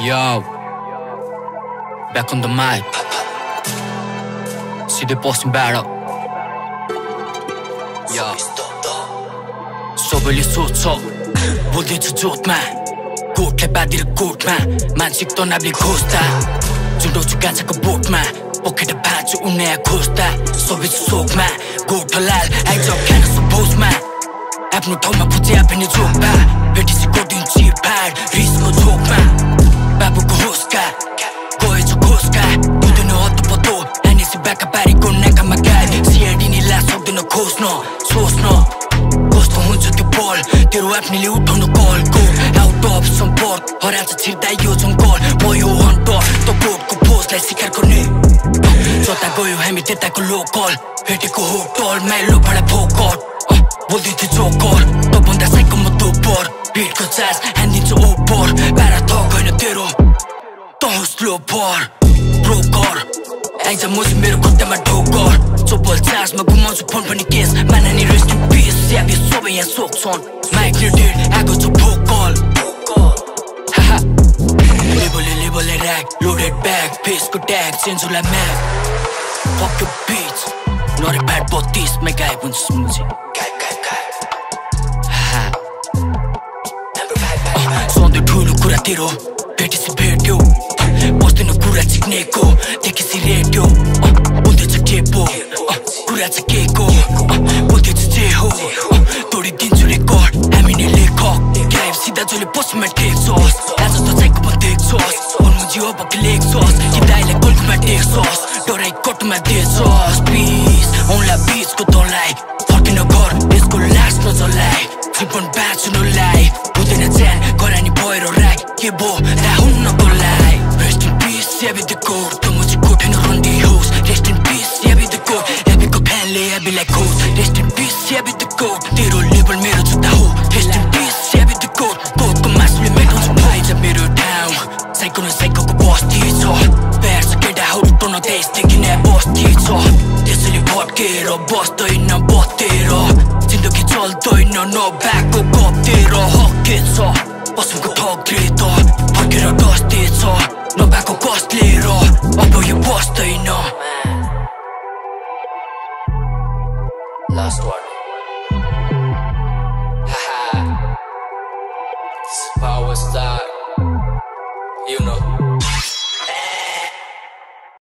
Yo, back on the mic. सिधै पश्चिम बाह्र सबैले सोध्छ बोल्दैछु जोतमा कोटले बाँधेर कोटमा मानसिक तनावले खोज्दा जुटाउँछु गाँचाको बोटमा पखेटा भाँच्छु उन्या खोज्दा सबै सोकमा गोठो लाल आइज खान सपोजमा आफ्नो ठाउँमा पुचे आफै जोक्दा भेटिसी बाका पारेको नाकामा नि ला सक्दैन खोज्न सोच्न कस्तो हुन्छ त्यो बल तेरो आफ्नैले उठाउनु कलको आउट अफ सम्पर्क हरान्छ छिर्दा यो जङ्गल म यो हन्टर त कोटको पोस्टलाई स्वीकार गर्ने जता गयो हामी त्यताको लोकल भेटेको होटल माइलो भाडा फोकट बोल्दै थियो जोकर तँभन्दा साइको म दोपर भिडको चार्ज हानिदिन्छु ओपर पारा थक होइन तेरो तँ स्लो पर ब्रोकर आइज मोज मेरो खुट्टामा ढोकर चोपल चार्जमा घुमाउँछु फोन पनि केस माना नि रेस्ट पिस स्याबी सबै यहाँ सोक्छन् माइक डेड आएको छु भोकल लेबलले लेबलले ऱ्याक लोडेड ब्याग फेसको ट्याग सेन्सुला म्याग फक बिच नरे फ्याट बत्तिसमै गायब हुन्छ मुझे सधैँ ठुलो कुरा तेरो भेटेपछि भेट्यो बस्दैन कुरा चिक्नेको देखेपछि रेडियो कुरा छ के को बोल्दैछ जे हो तोडिदिन्छु रेकर्ड हामी नै लेखक गायब सिधा जसले पसमा टेक्छस् आज त चाहिँको म देख्छस् भन्नु जियो अब कि लेख्छस् कि दाइलाई गोल्कुमा टेक्छस् डराइ कटुमा दिएछस् प्लिज औँला बिचको तँलाई फर्किन घर यसको लास्ट नजरलाई जीवन बाँच्नुलाई हुँदैन च्यान गरानी भएर राख के बो ला हुन्न तँलाई रेस्ट इन पिस याबी फ्यानले याबीलाई खोज rest in peace Yabi the code तेरो लेभल मेरो जुत्ता हो rest in peace Yabi the code कोडको मासुले मेटाउँछ भाइज मेरो ठाउँ साइको न साइकोको बस्ती छ प्यार्छ केटाहरू टोन देशदेखि नै बस्ती छ त्यसैले भट्केर बस्दैन बतेर जिन्दगी चल्दैन नभएको गतेर हके छ पसलको ठग्रे त फर्केर डस्दैछ नभएको कसले र अब यो बस्दैन Last one. Haha. this is power star.